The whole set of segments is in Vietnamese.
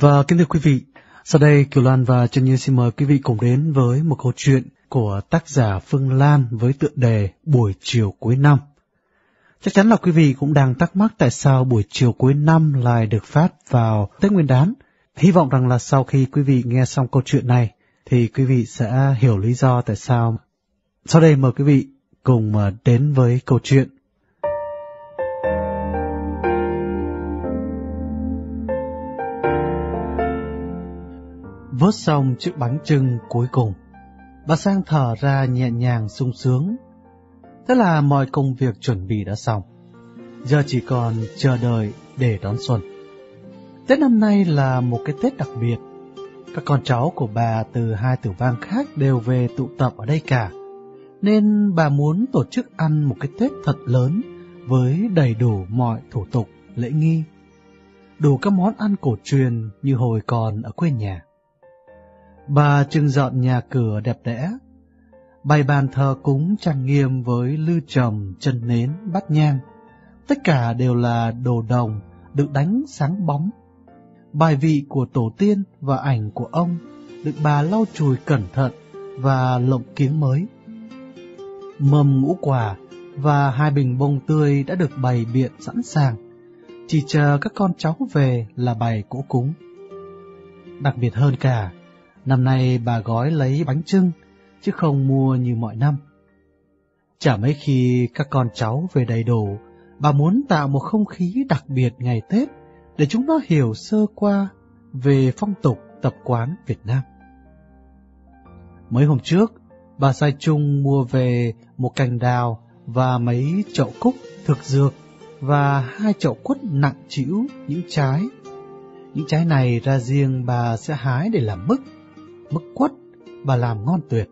Và kính thưa quý vị, sau đây Kiều Loan và Trần Như xin mời quý vị cùng đến với một câu chuyện của tác giả Phương Lan với tựa đề Buổi chiều cuối năm. Chắc chắn là quý vị cũng đang thắc mắc tại sao buổi chiều cuối năm lại được phát vào Tết Nguyên đán. Hy vọng rằng là sau khi quý vị nghe xong câu chuyện này thì quý vị sẽ hiểu lý do tại sao. Sau đây mời quý vị cùng ờ, đến với câu chuyện. Vớt xong chiếc bánh trưng cuối cùng, bà Sang thở ra nhẹ nhàng sung sướng. Thế là mọi công việc chuẩn bị đã xong. Giờ chỉ còn chờ đợi để đón xuân. Tết năm nay là một cái Tết đặc biệt. Các con cháu của bà từ hai tử vang khác đều về tụ tập ở đây cả. Nên bà muốn tổ chức ăn một cái Tết thật lớn với đầy đủ mọi thủ tục, lễ nghi. Đủ các món ăn cổ truyền như hồi còn ở quê nhà. Bà trưng dọn nhà cửa đẹp đẽ, bày bàn thờ cúng trang nghiêm với lư trầm, chân nến, bát nhang. Tất cả đều là đồ đồng, được đánh sáng bóng. Bài vị của tổ tiên và ảnh của ông được bà lau chùi cẩn thận và lộng kiếng mới. Mâm ngũ quả và hai bình bông tươi đã được bày biện sẵn sàng, chỉ chờ các con cháu về là bày cỗ cúng. Đặc biệt hơn cả, Năm nay bà gói lấy bánh trưng, chứ không mua như mọi năm. Chả mấy khi các con cháu về đầy đủ, bà muốn tạo một không khí đặc biệt ngày Tết để chúng nó hiểu sơ qua về phong tục tập quán Việt Nam. Mấy hôm trước, bà sai Trung mua về một cành đào và mấy chậu cúc thực dược và hai chậu quất nặng trĩu những trái. Những trái này ra riêng bà sẽ hái để làm mứt mứt quất và làm ngon tuyệt.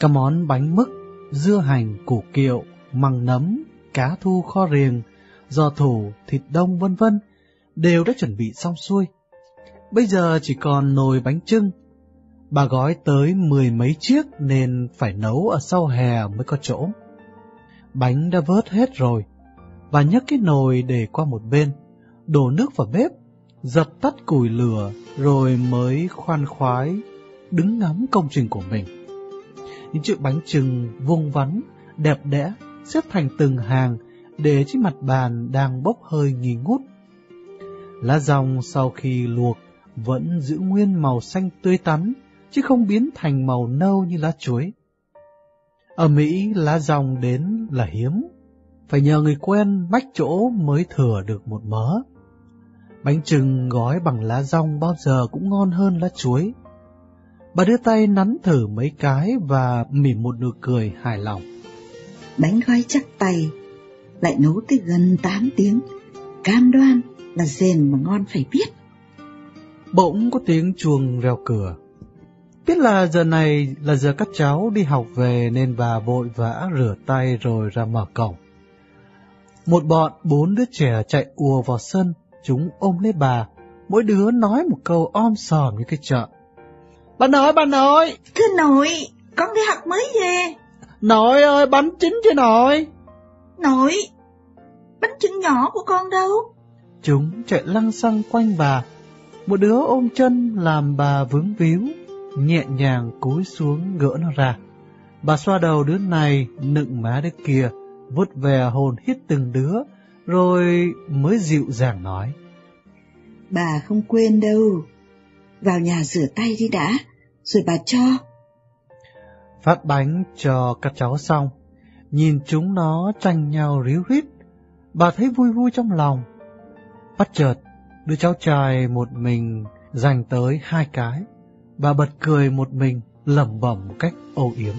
Các món bánh mứt, dưa hành, củ kiệu, măng nấm, cá thu kho riềng, giò thủ, thịt đông vân vân đều đã chuẩn bị xong xuôi. Bây giờ chỉ còn nồi bánh trưng. Bà gói tới mười mấy chiếc nên phải nấu ở sau hè mới có chỗ. Bánh đã vớt hết rồi. Bà nhấc cái nồi để qua một bên, đổ nước vào bếp dập tắt củi lửa rồi mới khoan khoái đứng ngắm công trình của mình. Những chiếc bánh trưng vuông vắn, đẹp đẽ, xếp thành từng hàng để trên mặt bàn đang bốc hơi nghi ngút. Lá rong sau khi luộc vẫn giữ nguyên màu xanh tươi tắn, chứ không biến thành màu nâu như lá chuối. Ở Mỹ, lá rong đến là hiếm, phải nhờ người quen mách chỗ mới thừa được một mớ. Bánh trừng gói bằng lá rong bao giờ cũng ngon hơn lá chuối. Bà đưa tay nắn thử mấy cái và mỉm một nụ cười hài lòng. Bánh gói chắc tay, lại nấu tới gần 8 tiếng, cam đoan là rền mà ngon phải biết. Bỗng có tiếng chuông reo cửa. Biết là giờ này là giờ các cháu đi học về nên bà vội vã rửa tay rồi ra mở cổng. Một bọn bốn đứa trẻ chạy ùa vào sân, Chúng ôm lấy bà, mỗi đứa nói một câu om sòm như cái chợ. Bà nội, bà nội! Thưa nội, con đi học mới về. Nội ơi, bánh chín cho nội! Nội, bánh trứng nhỏ của con đâu? Chúng chạy lăng xăng quanh bà, một đứa ôm chân làm bà vướng víu, nhẹ nhàng cúi xuống gỡ nó ra. Bà xoa đầu đứa này, nựng má đứa kia, vút về hồn hít từng đứa, rồi mới dịu dàng nói. Bà không quên đâu, vào nhà rửa tay đi đã, rồi bà cho. Phát bánh cho các cháu xong, nhìn chúng nó tranh nhau ríu rít, bà thấy vui vui trong lòng. Bắt chợt, đứa cháu trai một mình dành tới hai cái, bà bật cười một mình, lẩm bẩm một cách âu yếm.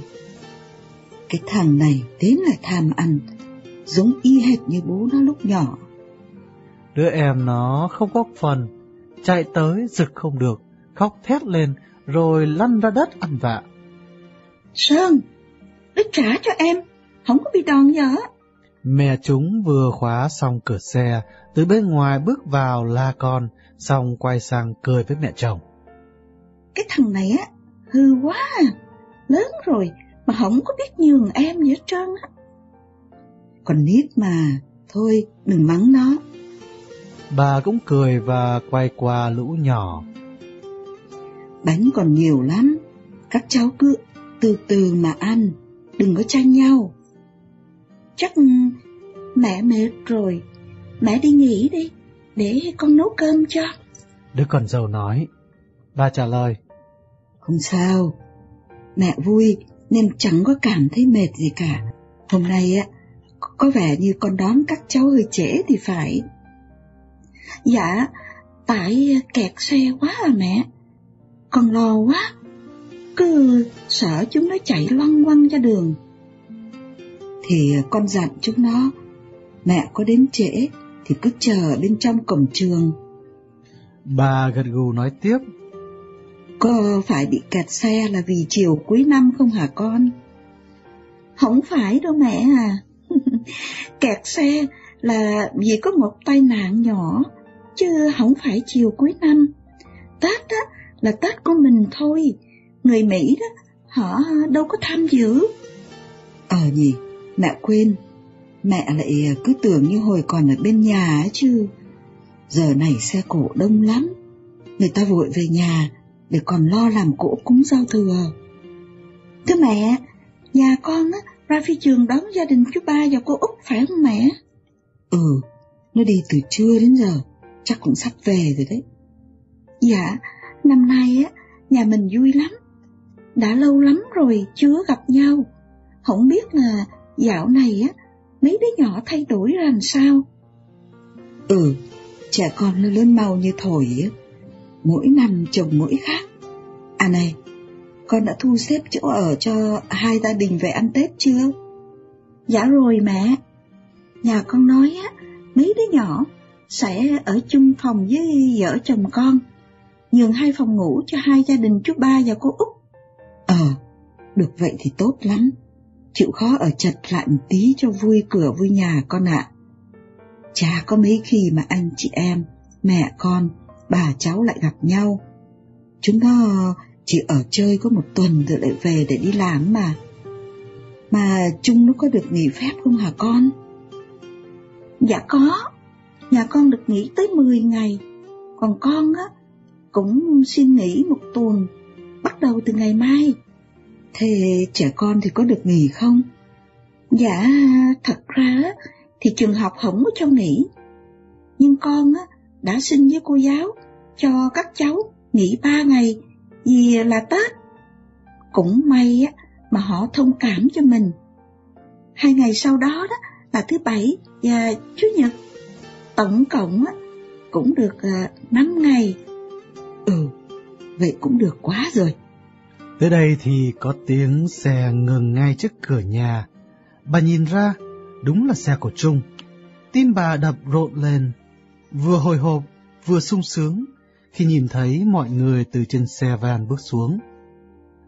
Cái thằng này đến là tham ăn, giống y hệt như bố nó lúc nhỏ. Đứa em nó không có phần, chạy tới rực không được, khóc thét lên rồi lăn ra đất ăn vạ. Sơn, đứa trả cho em, không có bị đòn nhở. Mẹ chúng vừa khóa xong cửa xe, từ bên ngoài bước vào la con, xong quay sang cười với mẹ chồng. Cái thằng này á, hư quá à, lớn rồi mà không có biết nhường em gì hết trơn á. Còn nít mà, thôi đừng mắng nó. Bà cũng cười và quay qua lũ nhỏ. Bánh còn nhiều lắm, các cháu cứ từ từ mà ăn, đừng có tranh nhau. Chắc mẹ mệt rồi, mẹ đi nghỉ đi, để con nấu cơm cho. Đứa con dâu nói. Bà trả lời. Không sao, mẹ vui nên chẳng có cảm thấy mệt gì cả. Hôm nay á, có vẻ như con đón các cháu hơi trễ thì phải. Dạ, tại kẹt xe quá à mẹ. Con lo quá, cứ sợ chúng nó chạy loăng quăng ra đường. Thì con dặn chúng nó, mẹ có đến trễ thì cứ chờ bên trong cổng trường. Bà gật gù nói tiếp. Có phải bị kẹt xe là vì chiều cuối năm không hả con? Không phải đâu mẹ à. Kẹt xe là vì có một tai nạn nhỏ, chứ không phải chiều cuối năm. Tết đó là Tết của mình thôi, người Mỹ đó, họ đâu có tham dự. Ờ gì, mẹ quên, mẹ lại cứ tưởng như hồi còn ở bên nhà chứ. Giờ này xe cổ đông lắm, người ta vội về nhà để còn lo làm cỗ cúng giao thừa. Thưa mẹ, nhà con á, ra phi trường đón gia đình chú ba và cô Út phải không mẹ? Ừ, nó đi từ trưa đến giờ, chắc cũng sắp về rồi đấy. Dạ, năm nay á, nhà mình vui lắm. Đã lâu lắm rồi chưa gặp nhau. Không biết là dạo này á, mấy đứa nhỏ thay đổi ra làm sao? Ừ, trẻ con nó lớn mau như thổi á. Mỗi năm chồng mỗi khác. À này, con đã thu xếp chỗ ở cho hai gia đình về ăn Tết chưa? Dạ rồi mẹ. Nhà con nói á, mấy đứa nhỏ sẽ ở chung phòng với vợ chồng con, nhường hai phòng ngủ cho hai gia đình chú ba và cô Út. Ờ, được vậy thì tốt lắm. Chịu khó ở chật lại một tí cho vui cửa vui nhà con ạ. Chả có mấy khi mà anh chị em, mẹ con, bà cháu lại gặp nhau. Chúng nó chỉ ở chơi có một tuần rồi lại về để đi làm mà. Mà chúng nó có được nghỉ phép không hả con? Dạ có, nhà con được nghỉ tới 10 ngày, còn con á cũng xin nghỉ một tuần, bắt đầu từ ngày mai. Thế trẻ con thì có được nghỉ không? Dạ, thật ra thì trường học không có cho nghỉ. Nhưng con á, đã xin với cô giáo cho các cháu nghỉ ba ngày vì là Tết. Cũng may á, mà họ thông cảm cho mình. Hai ngày sau đó đó là thứ bảy và chủ nhật. Tổng cộng á, cũng được ờ, uh, 5 ngày. Ừ, vậy cũng được quá rồi. Tới đây thì có tiếng xe ngừng ngay trước cửa nhà. Bà nhìn ra, đúng là xe của Trung. Tim bà đập rộn lên, vừa hồi hộp, vừa sung sướng khi nhìn thấy mọi người từ trên xe van bước xuống.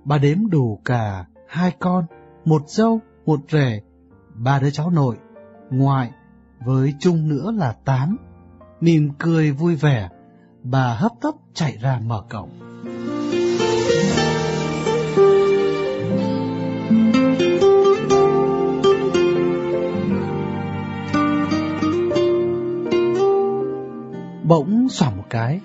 Bà đếm đủ cả hai con, một dâu, một rể, ba đứa cháu nội, ngoại, với chung nữa là tám. Mỉm cười vui vẻ, bà hấp tấp chạy ra mở cổng. Bỗng xoảng một cái,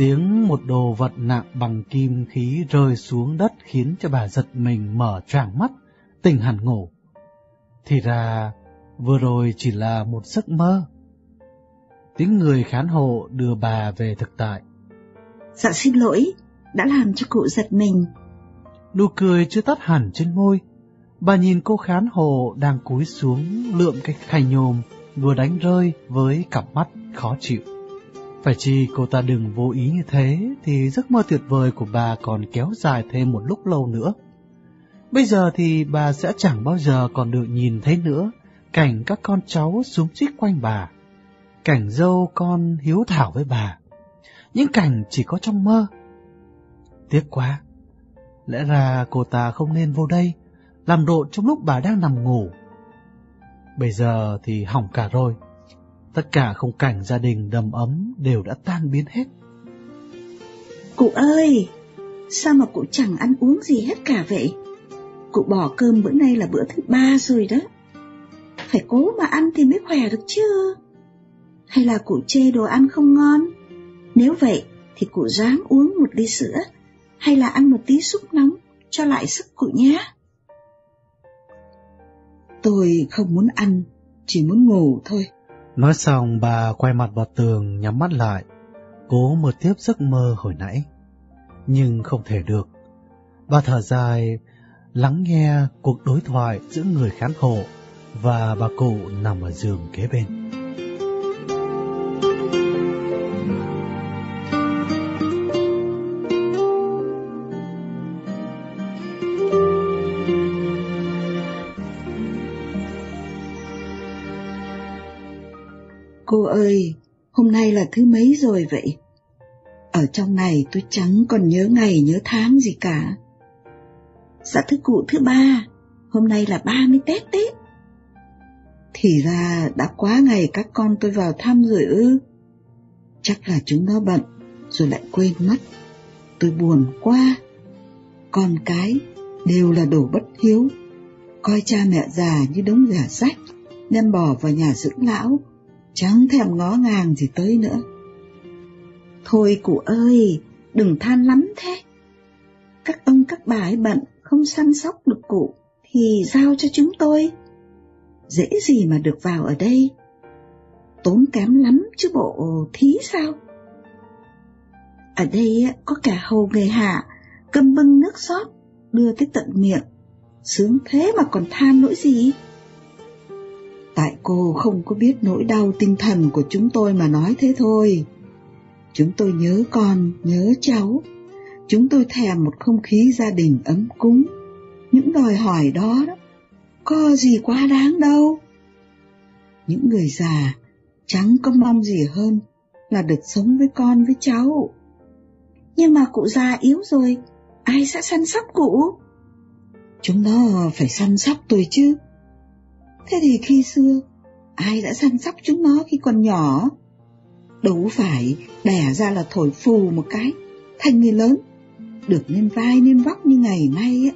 tiếng một đồ vật nặng bằng kim khí rơi xuống đất khiến cho bà giật mình mở choàng mắt, tỉnh hẳn ngủ. Thì ra, vừa rồi chỉ là một giấc mơ. Tiếng người khán hộ đưa bà về thực tại. Dạ xin lỗi, đã làm cho cụ giật mình. Nụ cười chưa tắt hẳn trên môi. Bà nhìn cô khán hộ đang cúi xuống lượm cái khay nhôm vừa đánh rơi với cặp mắt khó chịu. Phải chi cô ta đừng vô ý như thế thì giấc mơ tuyệt vời của bà còn kéo dài thêm một lúc lâu nữa. Bây giờ thì bà sẽ chẳng bao giờ còn được nhìn thấy nữa cảnh các con cháu xuống xích quanh bà. Cảnh dâu con hiếu thảo với bà. Những cảnh chỉ có trong mơ. Tiếc quá. Lẽ ra cô ta không nên vô đây, làm rộn trong lúc bà đang nằm ngủ. Bây giờ thì hỏng cả rồi. Tất cả khung cảnh gia đình đầm ấm đều đã tan biến hết. Cụ ơi, sao mà cụ chẳng ăn uống gì hết cả vậy? Cụ bỏ cơm bữa nay là bữa thứ ba rồi đó. Phải cố mà ăn thì mới khỏe được chứ. Hay là cụ chê đồ ăn không ngon? Nếu vậy thì cụ dám uống một ly sữa hay là ăn một tí súp nóng cho lại sức cụ nhé. Tôi không muốn ăn, chỉ muốn ngủ thôi. Nói xong bà quay mặt vào tường nhắm mắt lại, cố mơ tiếp giấc mơ hồi nãy. Nhưng không thể được. Bà thở dài, lắng nghe cuộc đối thoại giữa người khán hộ và bà cụ nằm ở giường kế bên. Cô ơi, hôm nay là thứ mấy rồi vậy? Ở trong này tôi chẳng còn nhớ ngày nhớ tháng gì cả. Dạ thứ cụ thứ ba, hôm nay là ba mươi Tết Tết. Thì ra đã quá ngày các con tôi vào thăm rồi ư. Chắc là chúng nó bận, rồi lại quên mất. Tôi buồn quá. Con cái đều là đồ bất hiếu. Coi cha mẹ già như đống giả sách, đem bỏ vào nhà dưỡng lão chẳng thèm ngó ngàng gì tới nữa. Thôi cụ ơi, đừng than lắm thế. Các ông các bà ấy bận, không săn sóc được cụ, thì giao cho chúng tôi. Dễ gì mà được vào ở đây. Tốn kém lắm chứ bộ thí sao? Ở đây có cả hầu người hạ, cầm bưng nước xót đưa tới tận miệng. Sướng thế mà còn than nỗi gì? Tại cô không có biết nỗi đau tinh thần của chúng tôi mà nói thế thôi. Chúng tôi nhớ con, nhớ cháu. Chúng tôi thèm một không khí gia đình ấm cúng. Những đòi hỏi đó, có gì quá đáng đâu. Những người già chẳng có mong gì hơn là được sống với con với cháu. Nhưng mà cụ già yếu rồi, ai sẽ săn sóc cụ? Chúng nó phải săn sóc tôi chứ. Thế thì khi xưa, ai đã săn sóc chúng nó khi còn nhỏ? Đâu phải đẻ ra là thổi phù một cái, thành người lớn, được nên vai nên vóc như ngày nay ấy,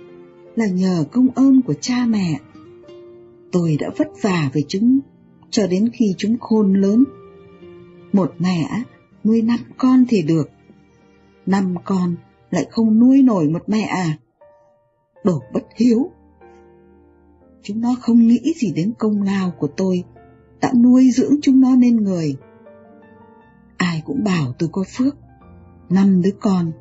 là nhờ công ơn của cha mẹ. Tôi đã vất vả về chúng cho đến khi chúng khôn lớn. Một mẹ nuôi năm con thì được, năm con lại không nuôi nổi một mẹ à. Đồ bất hiếu. Chúng nó không nghĩ gì đến công lao của tôi đã nuôi dưỡng chúng nó nên người. Ai cũng bảo tôi có phước. Năm đứa con,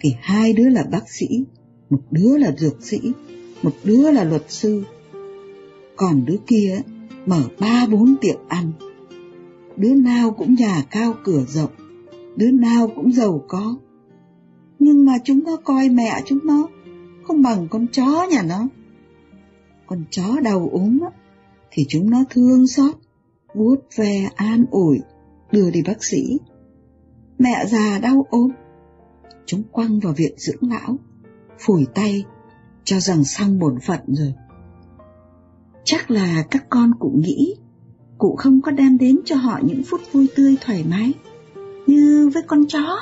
thì hai đứa là bác sĩ, một đứa là dược sĩ, một đứa là luật sư. Còn đứa kia mở ba bốn tiệm ăn. Đứa nào cũng nhà cao cửa rộng, đứa nào cũng giàu có. Nhưng mà chúng nó coi mẹ chúng nó không bằng con chó nhà nó con chó đau ốm thì chúng nó thương xót, vuốt ve an ủi, đưa đi bác sĩ. Mẹ già đau ốm, chúng quăng vào viện dưỡng lão, phủi tay, cho rằng xong bổn phận rồi. Chắc là các con cũng nghĩ, cụ không có đem đến cho họ những phút vui tươi thoải mái, như với con chó.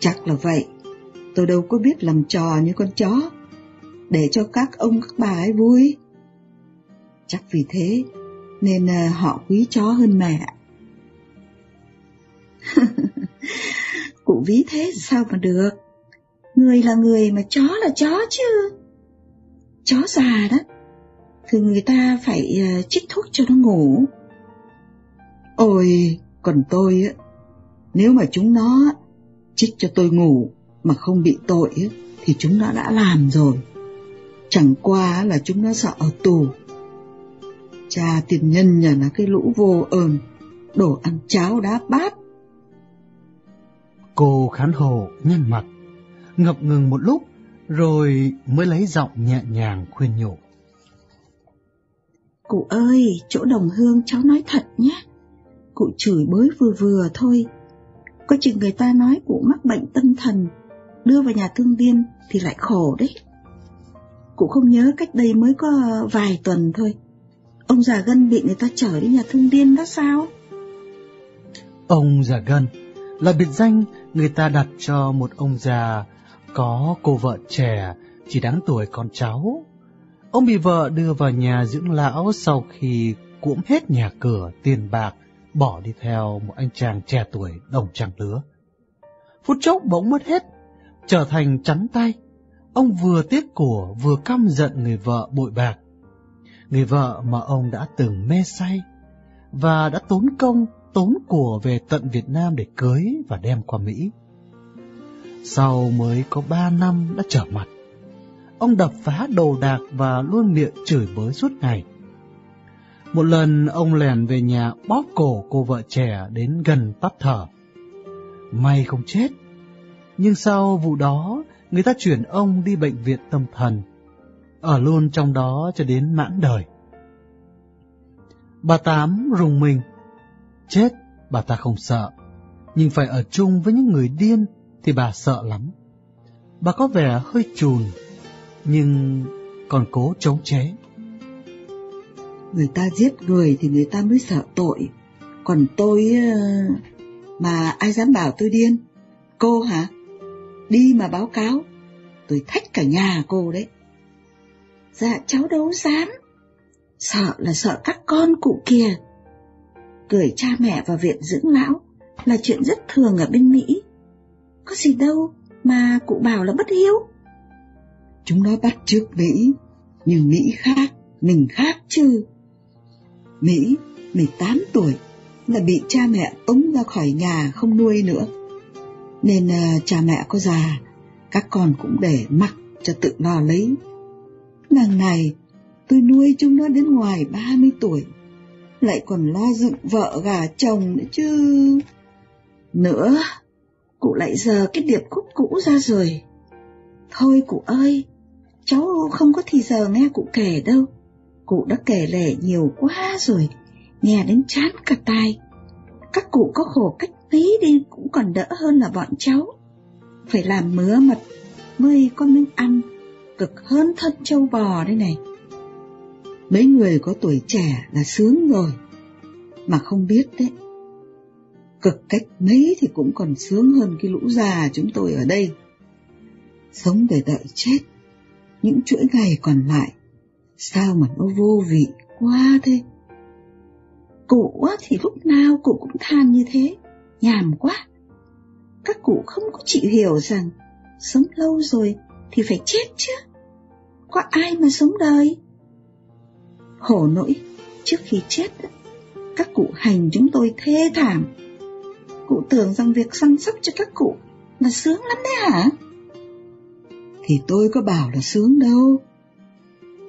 Chắc là vậy, tôi đâu có biết làm trò như con chó để cho các ông các bà ấy vui. Chắc vì thế nên à, họ quý chó hơn mẹ. Cụ ví thế sao mà được? Người là người mà chó là chó chứ. Chó già đó, thường người ta phải à, chích thuốc cho nó ngủ. Ôi, còn tôi á, nếu mà chúng nó chích cho tôi ngủ mà không bị tội á, thì chúng nó đã làm rồi. Chẳng qua là chúng nó sợ ở tù. Cha tiền nhân nhà là cái lũ vô ơn, đổ ăn cháo đá bát. Cô khán hồ nhăn mặt, ngập ngừng một lúc, rồi mới lấy giọng nhẹ nhàng khuyên nhủ. Cụ ơi, chỗ đồng hương cháu nói thật nhé. Cụ chửi bới vừa vừa thôi. Có chừng người ta nói cụ mắc bệnh tâm thần, đưa vào nhà thương điên thì lại khổ đấy. Cụ không nhớ cách đây mới có vài tuần thôi. Ông già Gân bị người ta chở đi nhà thương điên đó sao? Ông già Gân là biệt danh người ta đặt cho một ông già có cô vợ trẻ chỉ đáng tuổi con cháu. Ông bị vợ đưa vào nhà dưỡng lão sau khi cuỗm hết nhà cửa, tiền bạc bỏ đi theo một anh chàng trẻ tuổi đồng trang lứa. Phút chốc bỗng mất hết, trở thành trắng tay. Ông vừa tiếc của vừa căm giận người vợ bội bạc. Người vợ mà ông đã từng mê say và đã tốn công, tốn của về tận Việt Nam để cưới và đem qua Mỹ. Sau mới có ba năm đã trở mặt, ông đập phá đồ đạc và luôn miệng chửi bới suốt ngày. Một lần ông lèn về nhà bóp cổ cô vợ trẻ đến gần tắt thở. May không chết, nhưng sau vụ đó người ta chuyển ông đi bệnh viện tâm thần, ở luôn trong đó cho đến mãn đời. Bà Tám rùng mình, chết bà ta không sợ, nhưng phải ở chung với những người điên thì bà sợ lắm. Bà có vẻ hơi chùn, nhưng còn cố chống chế. Người ta giết người thì người ta mới sợ tội, còn tôi... Ờ, mà ai dám bảo tôi điên? Cô hả? Đi mà báo cáo, tôi thách cả nhà cô đấy. Dạ cháu đâu dám. Sợ là sợ các con cụ kia. Gửi cha mẹ vào viện dưỡng lão là chuyện rất thường ở bên Mỹ. Có gì đâu mà cụ bảo là bất hiếu. Chúng nó bắt trước Mỹ, nhưng Mỹ khác, mình khác chứ. Mỹ, 18 tuổi, là bị cha mẹ tống ra khỏi nhà không nuôi nữa. Nên uh, cha mẹ có già, các con cũng để mặc cho tự lo lấy. Nàng này, tôi nuôi chúng nó đến ngoài 30 tuổi, lại còn lo dựng vợ gà chồng nữa chứ. Nữa, cụ lại giờ cái điệp khúc cũ ra rồi. Thôi cụ ơi, cháu không có thì giờ nghe cụ kể đâu. Cụ đã kể lể nhiều quá rồi, nghe đến chán cả tai. Các cụ có khổ cách tí đi cũng còn đỡ hơn là bọn cháu. Phải làm mứa mật mới có miếng ăn, cực hơn thân châu bò đây này. Mấy người có tuổi trẻ là sướng rồi, mà không biết đấy cực cách mấy thì cũng còn sướng hơn cái lũ già chúng tôi ở đây. Sống để đợi chết, những chuỗi ngày còn lại, sao mà nó vô vị quá thế. Cụ thì lúc nào cụ cũng than như thế, nhàm quá. Các cụ không có chịu hiểu rằng sống lâu rồi thì phải chết chứ. Có ai mà sống đời? Khổ nỗi, trước khi chết, các cụ hành chúng tôi thê thảm Cụ tưởng rằng việc săn sóc cho các cụ là sướng lắm đấy hả? Thì tôi có bảo là sướng đâu.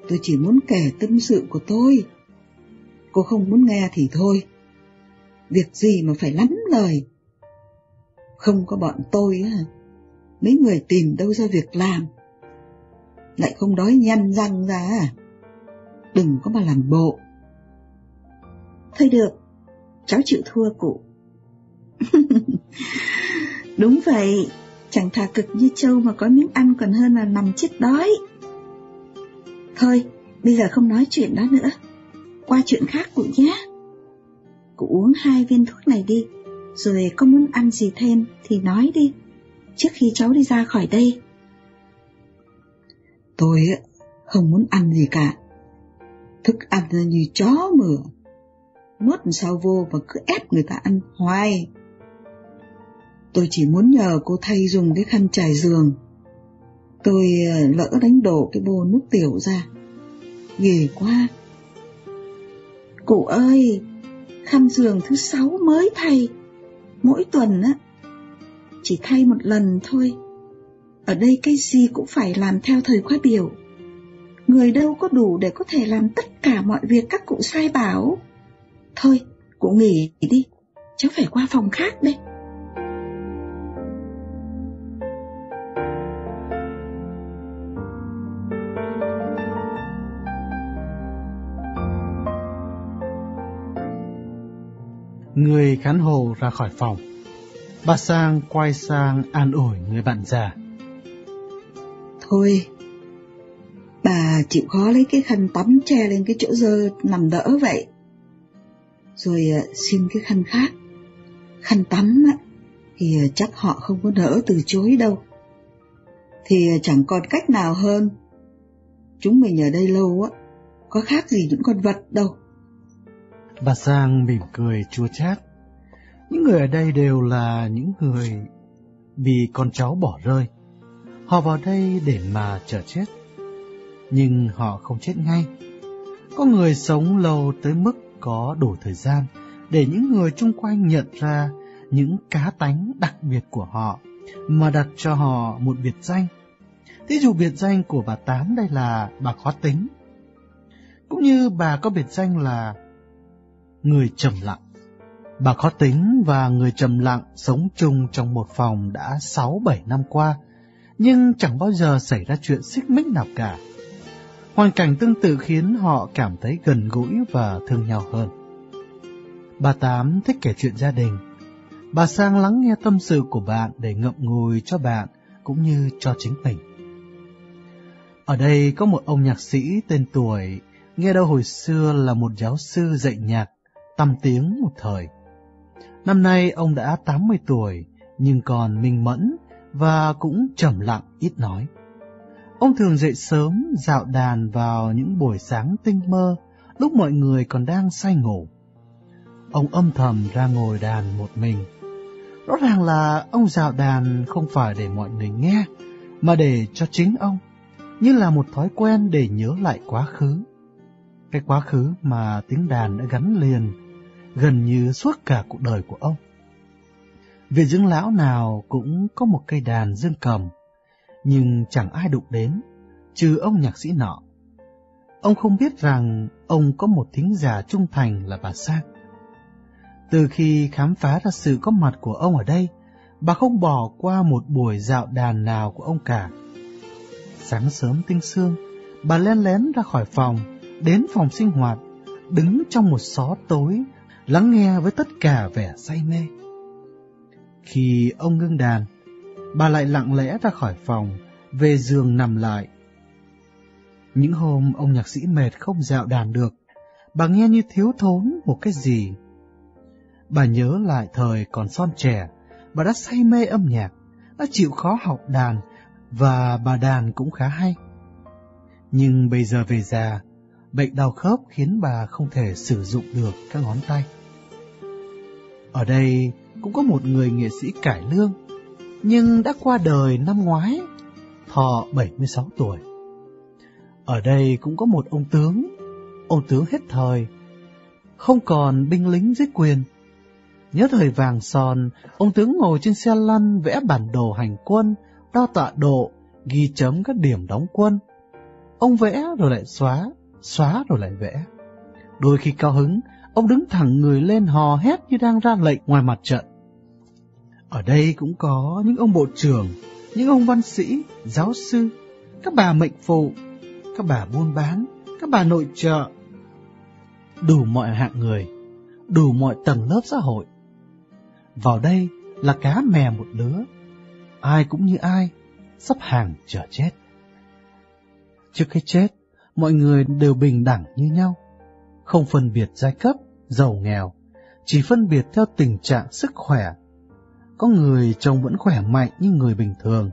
Tôi chỉ muốn kể tâm sự của tôi. Cô không muốn nghe thì thôi. Việc gì mà phải lắm lời. Không có bọn tôi á, mấy người tìm đâu ra việc làm. Lại không đói nhăn răng ra à? Đừng có mà làm bộ. Thôi được, cháu chịu thua cụ. Đúng vậy, chẳng thà cực như trâu mà có miếng ăn còn hơn là nằm chết đói. Thôi, bây giờ không nói chuyện đó nữa. Qua chuyện khác cụ nhé. Cụ uống hai viên thuốc này đi, rồi có muốn ăn gì thêm thì nói đi, trước khi cháu đi ra khỏi đây. Tôi không muốn ăn gì cả. Thức ăn như chó mửa. Nuốt sao vô và cứ ép người ta ăn hoài. Tôi chỉ muốn nhờ cô thay dùng cái khăn trải giường. Tôi ờ, lỡ đánh đổ cái bô nước tiểu ra. Ghê quá. Cụ ơi, khăn giường thứ sáu mới thay. Mỗi tuần á, chỉ thay một lần thôi. Ở đây cái gì cũng phải làm theo thời khóa biểu. Người đâu có đủ để có thể làm tất cả mọi việc các cụ sai bảo. Thôi, cụ nghỉ đi, cháu phải qua phòng khác đây. Người khán hồ ra khỏi phòng. Bà Sang quay sang an ủi người bạn già. Thôi, bà chịu khó lấy cái khăn tắm che lên cái chỗ dơ nằm đỡ vậy. Rồi ờ, xin cái khăn khác. Khăn tắm á, thì ờ, chắc họ không có nỡ từ chối đâu. Thì ờ, chẳng còn cách nào hơn. Chúng mình ở đây lâu á, có khác gì những con vật đâu. Bà Sang mỉm cười chua chát. Những người ở đây đều là những người bị con cháu bỏ rơi. Họ vào đây để mà chờ chết. Nhưng họ không chết ngay. Có người sống lâu tới mức có đủ thời gian để những người chung quanh nhận ra những cá tánh đặc biệt của họ mà đặt cho họ một biệt danh. Thí dụ biệt danh của bà Tám đây là bà khó tính. Cũng như bà có biệt danh là người trầm lặng. Bà khó tính và người trầm lặng sống chung trong một phòng đã 6-7 năm qua, nhưng chẳng bao giờ xảy ra chuyện xích mích nào cả. Hoàn cảnh tương tự khiến họ cảm thấy gần gũi và thương nhau hơn. Bà Tám thích kể chuyện gia đình. Bà Sang lắng nghe tâm sự của bạn để ngậm ngùi cho bạn cũng như cho chính mình. Ở đây có một ông nhạc sĩ tên tuổi, nghe đâu hồi xưa là một giáo sư dạy nhạc, tăm tiếng một thời. Năm nay ông đã 80 tuổi, nhưng còn minh mẫn và cũng trầm lặng ít nói. Ông thường dậy sớm dạo đàn vào những buổi sáng tinh mơ, lúc mọi người còn đang say ngủ. Ông âm thầm ra ngồi đàn một mình. Rõ ràng là ông dạo đàn không phải để mọi người nghe, mà để cho chính ông, như là một thói quen để nhớ lại quá khứ. Cái quá khứ mà tiếng đàn đã gắn liền gần như suốt cả cuộc đời của ông. Viện dưỡng lão nào cũng có một cây đàn dương cầm, nhưng chẳng ai đụng đến, trừ ông nhạc sĩ nọ. Ông không biết rằng ông có một thính giả trung thành là bà Sang. Từ khi khám phá ra sự có mặt của ông ở đây, bà không bỏ qua một buổi dạo đàn nào của ông cả. Sáng sớm tinh sương, bà len lén ra khỏi phòng, đến phòng sinh hoạt, đứng trong một xó tối, lắng nghe với tất cả vẻ say mê. Khi ông ngưng đàn, bà lại lặng lẽ ra khỏi phòng, về giường nằm lại. Những hôm ông nhạc sĩ mệt không dạo đàn được, bà nghe như thiếu thốn một cái gì. Bà nhớ lại thời còn son trẻ, bà đã say mê âm nhạc, đã chịu khó học đàn, và bà đàn cũng khá hay. Nhưng bây giờ về già, bệnh đau khớp khiến bà không thể sử dụng được các ngón tay. Ở đây cũng có một người nghệ sĩ cải lương, nhưng đã qua đời năm ngoái, thọ 76 tuổi. Ở đây cũng có một ông tướng, ông tướng hết thời, không còn binh lính dưới quyền. Nhớ thời vàng son, ông tướng ngồi trên xe lăn vẽ bản đồ hành quân, đo tọa độ, ghi chấm các điểm đóng quân. Ông vẽ rồi lại xóa, xóa rồi lại vẽ. Đôi khi cao hứng, ông đứng thẳng người lên hò hét như đang ra lệnh ngoài mặt trận. Ở đây cũng có những ông bộ trưởng, những ông văn sĩ, giáo sư, các bà mệnh phụ, các bà buôn bán, các bà nội trợ. Đủ mọi hạng người, đủ mọi tầng lớp xã hội. Vào đây là cá mè một lứa, ai cũng như ai, sắp hàng chờ chết. Trước cái chết, mọi người đều bình đẳng như nhau, không phân biệt giai cấp, giàu nghèo, chỉ phân biệt theo tình trạng sức khỏe. Có người trông vẫn khỏe mạnh như người bình thường,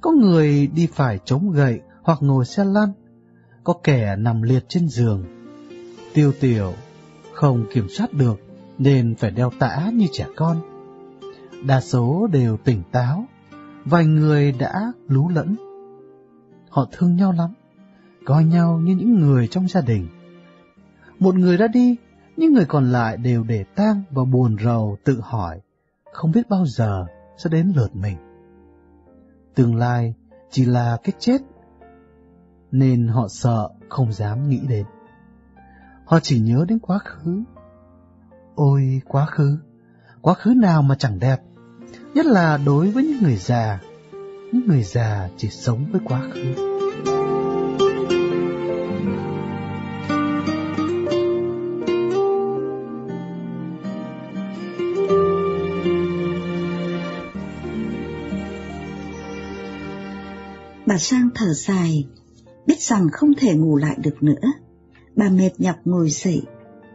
có người đi phải chống gậy hoặc ngồi xe lăn, có kẻ nằm liệt trên giường. Tiêu tiểu, không kiểm soát được nên phải đeo tã như trẻ con. Đa số đều tỉnh táo, vài người đã lú lẫn. Họ thương nhau lắm, coi nhau như những người trong gia đình. Một người đã đi, những người còn lại đều để tang và buồn rầu tự hỏi, không biết bao giờ sẽ đến lượt mình. Tương lai chỉ là cái chết, nên họ sợ không dám nghĩ đến. Họ chỉ nhớ đến quá khứ. Ôi quá khứ, quá khứ nào mà chẳng đẹp, nhất là đối với những người già. Những người già chỉ sống với quá khứ. Bà Sang thở dài, biết rằng không thể ngủ lại được nữa. Bà mệt nhọc ngồi dậy,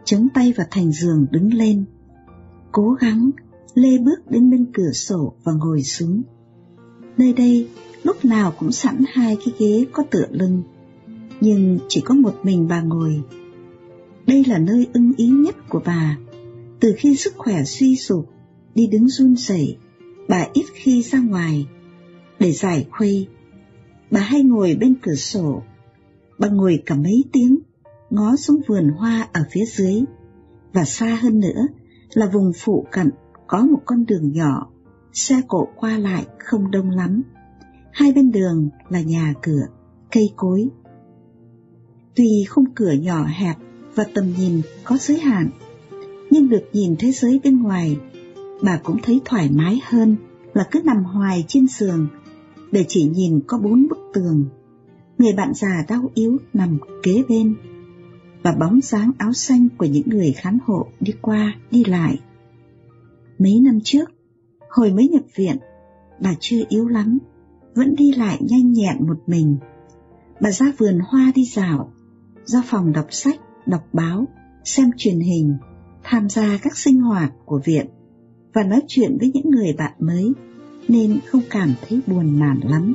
chống tay vào thành giường đứng lên. Cố gắng lê bước đến bên cửa sổ và ngồi xuống. Nơi đây lúc nào cũng sẵn hai cái ghế có tựa lưng, nhưng chỉ có một mình bà ngồi. đây là nơi ưng ý nhất của bà. Từ khi sức khỏe suy sụp, đi đứng run rẩy, bà ít khi ra ngoài để giải khuây. Bà hay ngồi bên cửa sổ, bà ngồi cả mấy tiếng, ngó xuống vườn hoa ở phía dưới, và xa hơn nữa là vùng phụ cận có một con đường nhỏ, xe cộ qua lại không đông lắm. Hai bên đường là nhà cửa, cây cối. Tuy khung cửa nhỏ hẹp và tầm nhìn có giới hạn, nhưng được nhìn thế giới bên ngoài, bà cũng thấy thoải mái hơn là cứ nằm hoài trên giường để chỉ nhìn có bốn bức tường. Người bạn già đau yếu nằm kế bên và bóng dáng áo xanh của những người khán hộ đi qua đi lại. Mấy năm trước, hồi mới nhập viện, bà chưa yếu lắm, vẫn đi lại nhanh nhẹn một mình. Bà ra vườn hoa đi dạo, ra phòng đọc sách, đọc báo, xem truyền hình, tham gia các sinh hoạt của viện và nói chuyện với những người bạn mới nên không cảm thấy buồn nản lắm.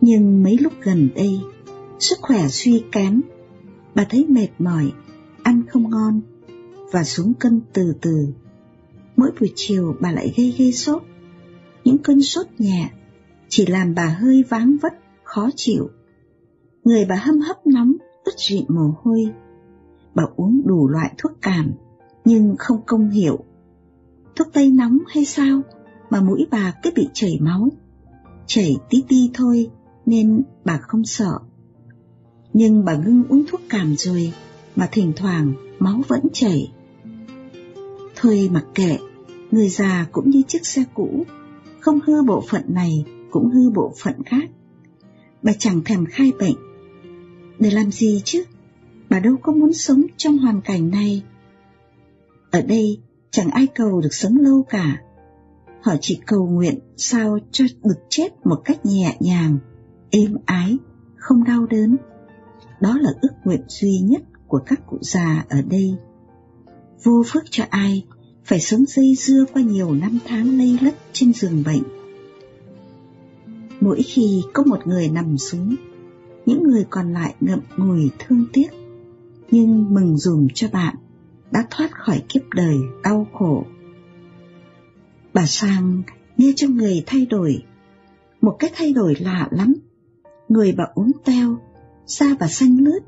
Nhưng mấy lúc gần đây, sức khỏe suy kém, bà thấy mệt mỏi, ăn không ngon và xuống cân từ từ. Mỗi buổi chiều bà lại gây gây sốt, những cơn sốt nhẹ chỉ làm bà hơi váng vất, khó chịu. Người bà hâm hấp nóng, ướt rịn mồ hôi. Bà uống đủ loại thuốc cảm, nhưng không công hiệu. Thuốc tây nóng hay sao mà mũi bà cứ bị chảy máu? Chảy tí ti thôi nên bà không sợ. Nhưng bà ngưng uống thuốc cảm rồi mà thỉnh thoảng máu vẫn chảy. Thôi mặc kệ, người già cũng như chiếc xe cũ, không hư bộ phận này cũng hư bộ phận khác. Bà chẳng thèm khai bệnh. Để làm gì chứ? Bà đâu có muốn sống trong hoàn cảnh này. Ở đây chẳng ai cầu được sống lâu cả. Họ chỉ cầu nguyện sao cho được chết một cách nhẹ nhàng, êm ái, không đau đớn. Đó là ước nguyện duy nhất của các cụ già ở đây. Vô phước cho ai phải sống dây dưa qua nhiều năm tháng lây lất trên giường bệnh. Mỗi khi có một người nằm xuống, những người còn lại ngậm ngùi thương tiếc, nhưng mừng dùm cho bạn đã thoát khỏi kiếp đời đau khổ. Bà Sang nghe trong người thay đổi, một cách thay đổi lạ lắm. Người bà ốm teo, da bà xanh lướt,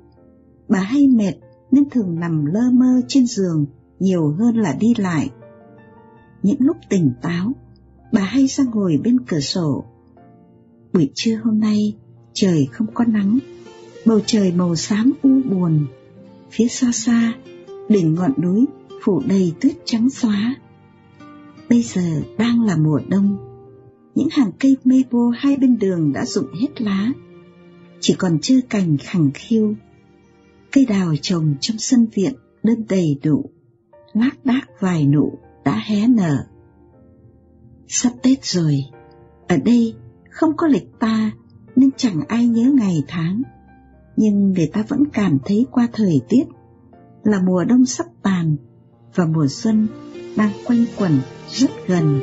bà hay mệt nên thường nằm lơ mơ trên giường nhiều hơn là đi lại. Những lúc tỉnh táo, bà hay ra ngồi bên cửa sổ. Buổi trưa hôm nay, trời không có nắng, bầu trời màu xám u buồn. Phía xa xa, đỉnh ngọn núi phủ đầy tuyết trắng xóa. Bây giờ đang là mùa đông, những hàng cây maple hai bên đường đã rụng hết lá, chỉ còn chưa cành khẳng khiu. Cây đào trồng trong sân viện đơn đầy đủ, lác đác vài nụ đã hé nở. Sắp Tết rồi, ở đây không có lịch ta nên chẳng ai nhớ ngày tháng, nhưng người ta vẫn cảm thấy qua thời tiết là mùa đông sắp tàn và mùa xuân đang quanh quẩn rất gần.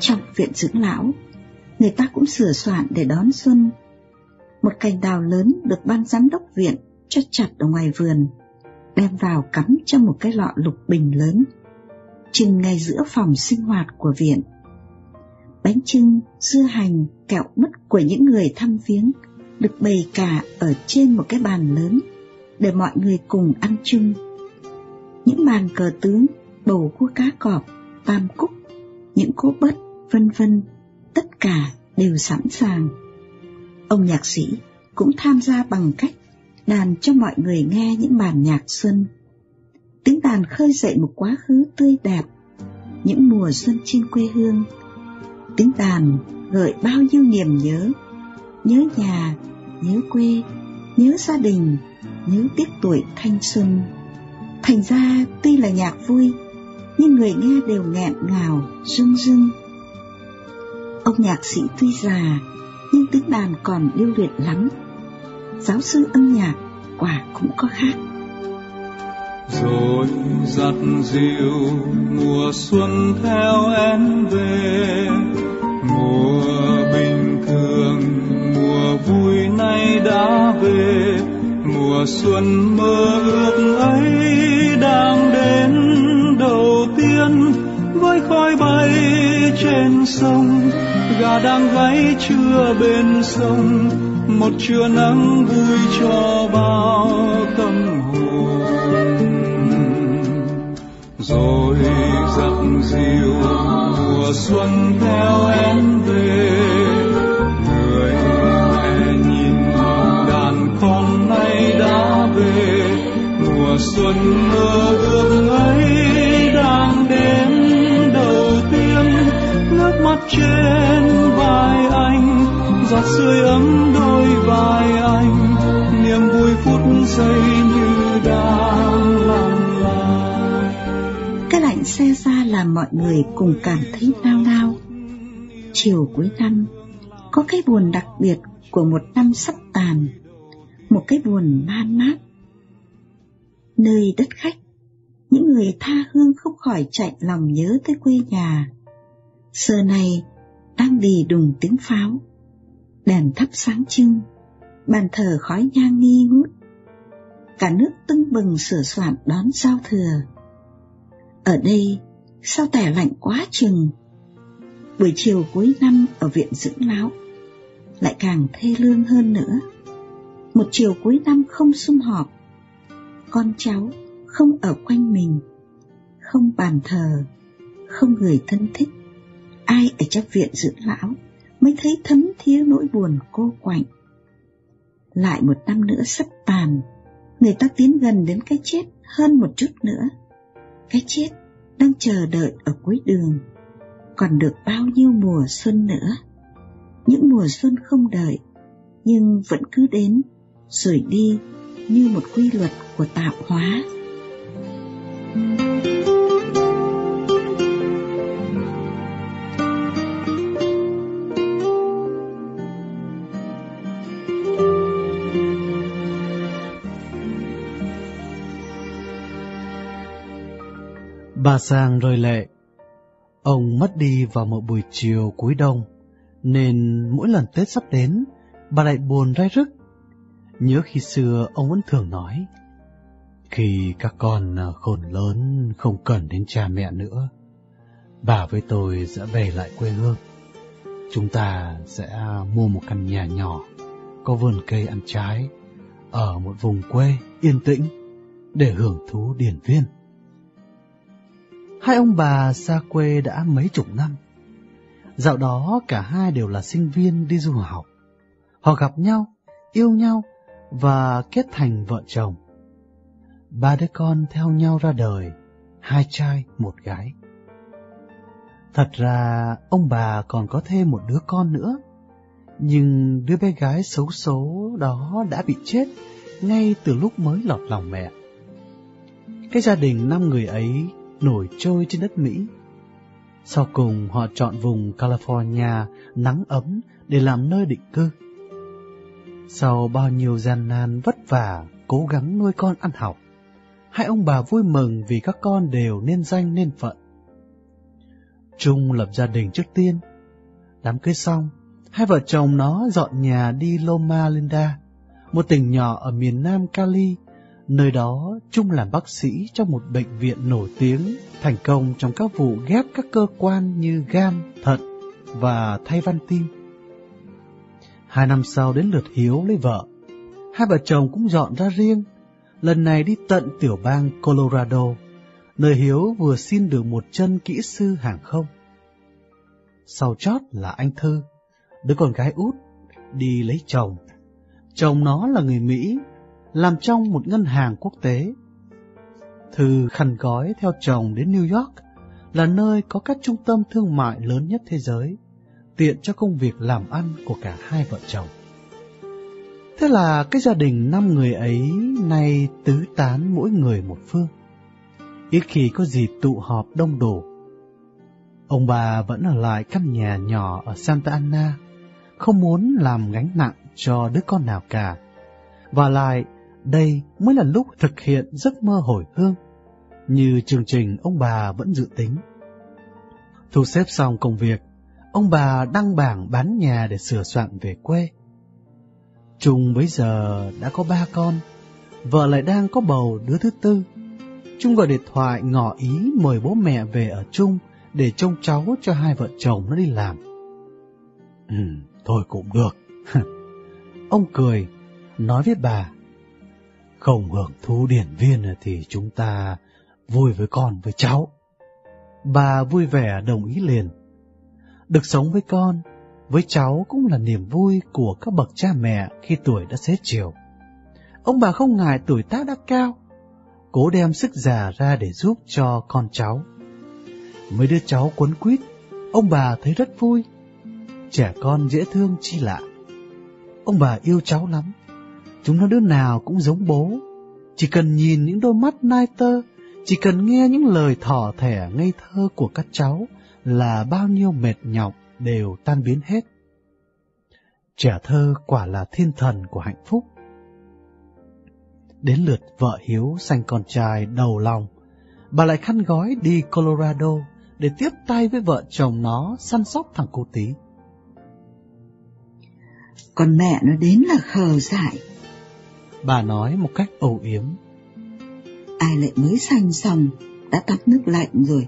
Trong viện dưỡng lão, người ta cũng sửa soạn để đón xuân. Một cành đào lớn được ban giám đốc viện cho chặt ở ngoài vườn, đem vào cắm trong một cái lọ lục bình lớn trưng ngay giữa phòng sinh hoạt của viện. Bánh trưng, dưa hành, kẹo mứt của những người thăm viếng được bày cả ở trên một cái bàn lớn để mọi người cùng ăn chung. Những bàn cờ tướng, bầu cua cá cọp, tam cúc, những cỗ bớt, vân vân, tất cả đều sẵn sàng. Ông nhạc sĩ cũng tham gia bằng cách đàn cho mọi người nghe những bản nhạc xuân tiếng đàn khơi dậy một quá khứ tươi đẹp, những mùa xuân trên quê hương. Tiếng đàn gợi bao nhiêu niềm nhớ, nhớ nhà, nhớ quê, nhớ gia đình, nhớ tiếc tuổi thanh xuân. Thành ra tuy là nhạc vui, nhưng người nghe đều nghẹn ngào, rưng rưng. Ông nhạc sĩ tuy già, nhưng tiếng đàn còn điêu luyện lắm. Giáo sư âm nhạc quả cũng có khác rồi giặt dịu mùa xuân theo em về. Mùa bình thường, mùa vui nay đã về. Mùa xuân mơ ước ấy đang đến đầu tiên. Với khói bay trên sông, gà đang gáy trưa bên sông. Một trưa nắng vui cho bao tâm rồi dặm diều mùa xuân theo em về. Người mẹ nhìn đàn con nay đã về. Mùa xuân mơ ước ấy đang đến đầu tiên. Nước mắt trên vai anh, giọt sưởi ấm đôi vai anh. Niềm vui phút giây Cái xe ra làm mọi người cùng cảm thấy nao nao. Chiều cuối năm, có cái buồn đặc biệt của một năm sắp tàn, một cái buồn man mát. Nơi đất khách, những người tha hương không khỏi chạy lòng nhớ tới quê nhà. Giờ này, đang đi đùng tiếng pháo, đèn thắp sáng trưng, bàn thờ khói nhang nghi ngút. Cả nước tưng bừng sửa soạn đón giao thừa. Ở đây, sao tẻ lạnh quá chừng. Buổi chiều cuối năm ở viện dưỡng lão lại càng thê lương hơn nữa. Một chiều cuối năm không sum họp, con cháu không ở quanh mình, không bàn thờ, không người thân thích. Ai ở trong viện dưỡng lão mới thấy thấm thía nỗi buồn cô quạnh. Lại một năm nữa sắp tàn, người ta tiến gần đến cái chết hơn một chút nữa. Cái chết đang chờ đợi ở cuối đường, còn được bao nhiêu mùa xuân nữa. Những mùa xuân không đợi, nhưng vẫn cứ đến, rồi đi như một quy luật của tạo hóa. Bà Sang rơi lệ. Ông mất đi vào một buổi chiều cuối đông, nên mỗi lần Tết sắp đến, bà lại buồn rai rứt. Nhớ khi xưa ông vẫn thường nói, khi các con à, khôn lớn không cần đến cha mẹ nữa, bà với tôi sẽ về lại quê hương. Chúng ta sẽ mua một căn nhà nhỏ, có vườn cây ăn trái, ở một vùng quê yên tĩnh để hưởng thú điển viên. Hai ông bà xa quê đã mấy chục năm. Dạo đó cả hai đều là sinh viên đi du học. Họ gặp nhau, yêu nhau và kết thành vợ chồng. Ba đứa con theo nhau ra đời, hai trai một gái. Thật ra ông bà còn có thêm một đứa con nữa, nhưng đứa bé gái xấu số đó đã bị chết ngay từ lúc mới lọt lòng mẹ. Cái gia đình năm người ấy nổi trôi trên đất Mỹ. Sau cùng họ chọn vùng California nắng ấm để làm nơi định cư. Sau bao nhiêu gian nan vất vả cố gắng nuôi con ăn học, hai ông bà vui mừng vì các con đều nên danh nên phận. Trung lập gia đình trước tiên. Đám cưới xong, hai vợ chồng nó dọn nhà đi Loma Linda, một tỉnh nhỏ ở miền nam Cali Nơi đó, Trung làm bác sĩ trong một bệnh viện nổi tiếng, thành công trong các vụ ghép các cơ quan như gan, thận và thay van tim. Hai năm sau đến lượt Hiếu lấy vợ, hai vợ chồng cũng dọn ra riêng, lần này đi tận tiểu bang Colorado, nơi Hiếu vừa xin được một chân kỹ sư hàng không. Sau chót là anh Thư, đứa con gái út, đi lấy chồng. Chồng nó là người Mỹ làm trong một ngân hàng quốc tế. Thư khăn gói theo chồng đến New York, là nơi có các trung tâm thương mại lớn nhất thế giới, tiện cho công việc làm ăn của cả hai vợ chồng. Thế là cái gia đình năm người ấy nay tứ tán mỗi người một phương. Ít khi có gì tụ họp đông đủ. Ông bà vẫn ở lại căn nhà nhỏ ở Santa Ana, không muốn làm gánh nặng cho đứa con nào cả. Và lại, đây mới là lúc thực hiện giấc mơ hồi hương, như chương trình ông bà vẫn dự tính. Thu xếp xong công việc, ông bà đăng bảng bán nhà để sửa soạn về quê. Trung bây giờ đã có ba con, vợ lại đang có bầu đứa thứ tư. Trung gọi điện thoại ngỏ ý mời bố mẹ về ở chung để trông cháu cho hai vợ chồng nó đi làm. Ừ, thôi cũng được. Ông cười, nói với bà, không hưởng thú điển viên thì chúng ta vui với con với cháu. Bà vui vẻ đồng ý liền. Được sống với con, với cháu cũng là niềm vui của các bậc cha mẹ khi tuổi đã xế chiều. Ông bà không ngại tuổi tác đã cao, cố đem sức già ra để giúp cho con cháu. Mấy đứa cháu quấn quýt, ông bà thấy rất vui. Trẻ con dễ thương chi lạ. Ông bà yêu cháu lắm. Chúng nó đứa nào cũng giống bố. Chỉ cần nhìn những đôi mắt nai tơ, chỉ cần nghe những lời thỏ thẻ ngây thơ của các cháu là bao nhiêu mệt nhọc đều tan biến hết. Trẻ thơ quả là thiên thần của hạnh phúc. Đến lượt vợ Hiếu sanh con trai đầu lòng, bà lại khăn gói đi Colorado để tiếp tay với vợ chồng nó săn sóc thằng cô tí. Còn mẹ nó đến là khờ dại. Bà nói một cách âu yếm. Ai lại mới sanh xong, đã tắt nước lạnh rồi,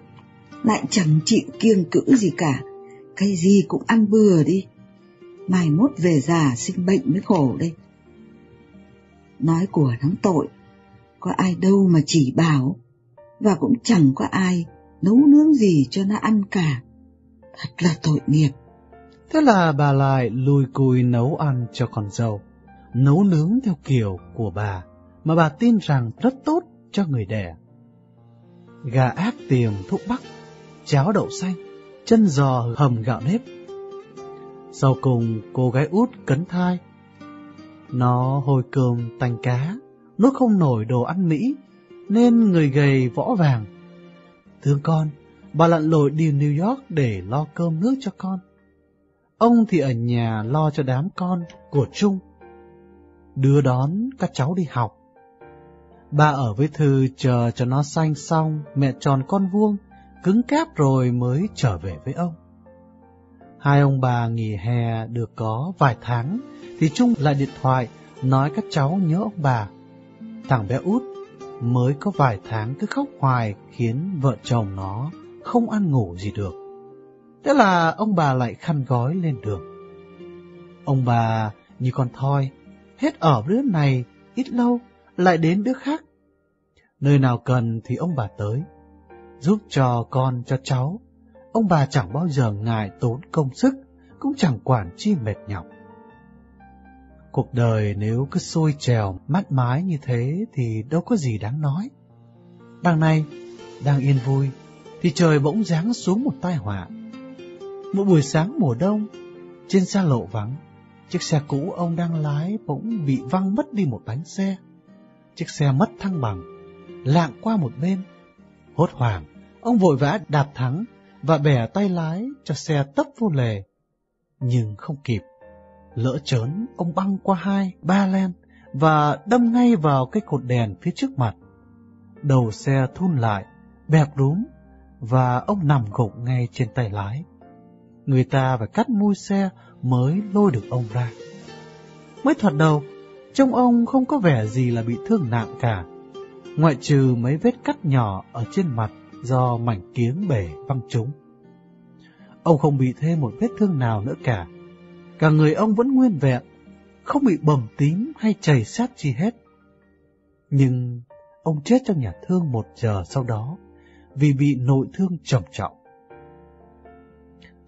lại chẳng chịu kiêng cữ gì cả, cái gì cũng ăn bừa đi. Mai mốt về già sinh bệnh mới khổ đây. Nói của thắng tội, có ai đâu mà chỉ bảo, và cũng chẳng có ai nấu nướng gì cho nó ăn cả. Thật là tội nghiệp. Thế là bà lại lùi cùi nấu ăn cho con dâu, nấu nướng theo kiểu của bà, mà bà tin rằng rất tốt cho người đẻ. Gà ác tiềm thuốc bắc, cháo đậu xanh, chân giò hầm gạo nếp. Sau cùng cô gái út cấn thai. Nó hồi cơm tanh cá, nuốt không nổi đồ ăn Mỹ, nên người gầy võ vàng. Thương con, bà lặn lội đi New York để lo cơm nước cho con. Ông thì ở nhà lo cho đám con của Trung. Đưa đón các cháu đi học. Bà ở với Thư chờ cho nó sanh xong, mẹ tròn con vuông, cứng cáp rồi mới trở về với ông. Hai ông bà nghỉ hè được có vài tháng, thì Trung lại điện thoại nói các cháu nhớ ông bà. Thằng bé út mới có vài tháng cứ khóc hoài khiến vợ chồng nó không ăn ngủ gì được. Thế là ông bà lại khăn gói lên đường. Ông bà như con thoi, hết ở đứa này ít lâu lại đến đứa khác. Nơi nào cần thì ông bà tới, giúp cho con cho cháu. Ông bà chẳng bao giờ ngại tốn công sức, cũng chẳng quản chi mệt nhọc. Cuộc đời nếu cứ sôi trèo, mát mái như thế thì đâu có gì đáng nói. Đằng này, đang yên vui, thì trời bỗng giáng xuống một tai họa. Một buổi sáng mùa đông, trên xa lộ vắng, chiếc xe cũ ông đang lái bỗng bị văng mất đi một bánh xe. Chiếc xe mất thăng bằng, lạng qua một bên. Hốt hoảng, ông vội vã đạp thắng và bẻ tay lái cho xe tấp vô lề. Nhưng không kịp. Lỡ chớn, ông băng qua hai, ba len và đâm ngay vào cái cột đèn phía trước mặt. Đầu xe thun lại, bẹp rúm và ông nằm gục ngay trên tay lái. Người ta phải cắt mui xe mới lôi được ông ra. Mới thoạt đầu, trông ông không có vẻ gì là bị thương nặng cả, ngoại trừ mấy vết cắt nhỏ ở trên mặt do mảnh kiếng bể văng trúng. Ông không bị thêm một vết thương nào nữa cả. Cả người ông vẫn nguyên vẹn, không bị bầm tím hay chảy sát chi hết. Nhưng ông chết trong nhà thương một giờ sau đó vì bị nội thương trầm trọng.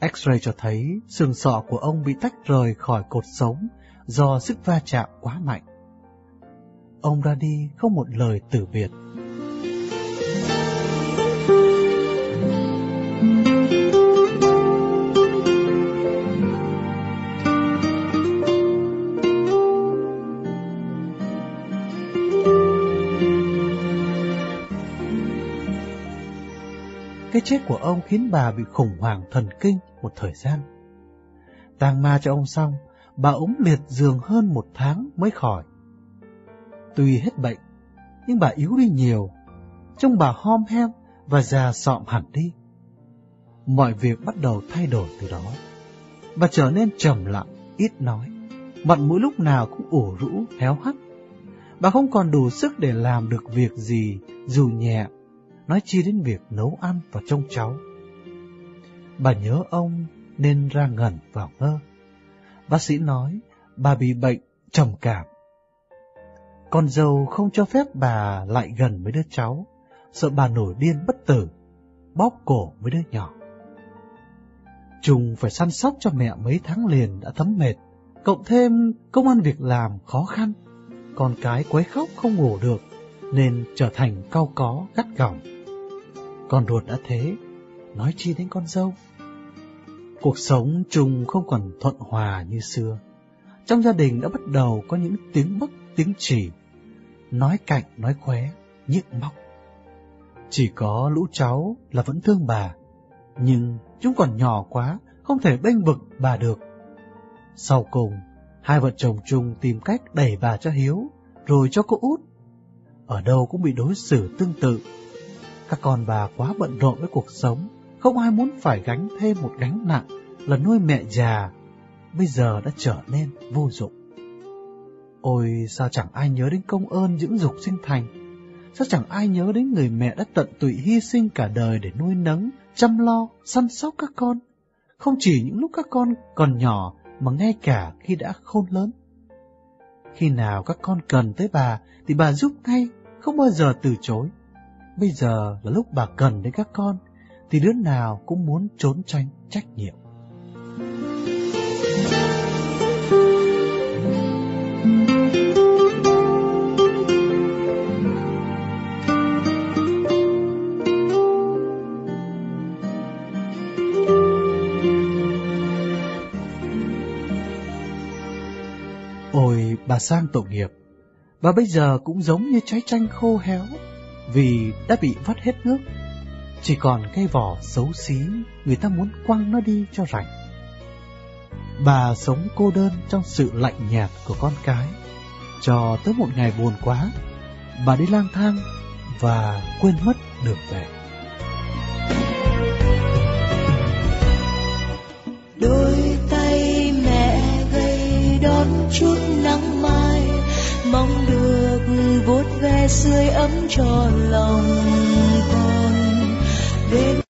X-ray cho thấy xương sọ của ông bị tách rời khỏi cột sống do sức va chạm quá mạnh. Ông ra đi không một lời từ biệt. Chết của ông khiến bà bị khủng hoảng thần kinh một thời gian. Tang ma cho ông xong, bà ốm liệt giường hơn một tháng mới khỏi. Tuy hết bệnh, nhưng bà yếu đi nhiều, trông bà hom hem và già sọm hẳn đi. Mọi việc bắt đầu thay đổi từ đó. Bà trở nên trầm lặng, ít nói, mặt mũi lúc nào cũng ủ rũ, héo hắt. Bà không còn đủ sức để làm được việc gì, dù nhẹ, nói chi đến việc nấu ăn và trông cháu. Bà nhớ ông nên ra ngẩn vào ngơ. Bác sĩ nói bà bị bệnh trầm cảm. Con dâu không cho phép bà lại gần với đứa cháu, sợ bà nổi điên bất tử, bóp cổ với đứa nhỏ. Trung phải săn sóc cho mẹ mấy tháng liền đã thấm mệt, cộng thêm công ăn việc làm khó khăn. Con cái quấy khóc không ngủ được, nên trở thành cao có gắt gỏng. Con ruột đã thế, nói chi đến con dâu. Cuộc sống chung không còn thuận hòa như xưa. Trong gia đình đã bắt đầu có những tiếng bức, tiếng chỉ, nói cạnh nói khóe, nhức móc. Chỉ có lũ cháu là vẫn thương bà, nhưng chúng còn nhỏ quá, không thể bênh vực bà được. Sau cùng, hai vợ chồng chung tìm cách đẩy bà cho Hiếu, rồi cho cô út. Ở đâu cũng bị đối xử tương tự. Các con bà quá bận rộn với cuộc sống, không ai muốn phải gánh thêm một gánh nặng là nuôi mẹ già, bây giờ đã trở nên vô dụng. Ôi sao chẳng ai nhớ đến công ơn dưỡng dục sinh thành, sao chẳng ai nhớ đến người mẹ đã tận tụy hy sinh cả đời để nuôi nấng, chăm lo, săn sóc các con, không chỉ những lúc các con còn nhỏ mà ngay cả khi đã khôn lớn. Khi nào các con cần tới bà thì bà giúp ngay, không bao giờ từ chối. Bây giờ là lúc bà cần đến các con, thì đứa nào cũng muốn trốn tránh trách nhiệm. Ôi, bà Sang tội nghiệp, bà bây giờ cũng giống như trái chanh khô héo, vì đã bị vắt hết nước. Chỉ còn cây vỏ xấu xí, người ta muốn quăng nó đi cho rảnh. Bà sống cô đơn trong sự lạnh nhạt của con cái, cho tới một ngày buồn quá, bà đi lang thang và quên mất đường về. đôi tay mẹ gầy đón chút nắng mai mong được vốn sưởi ấm cho lòng con. Đến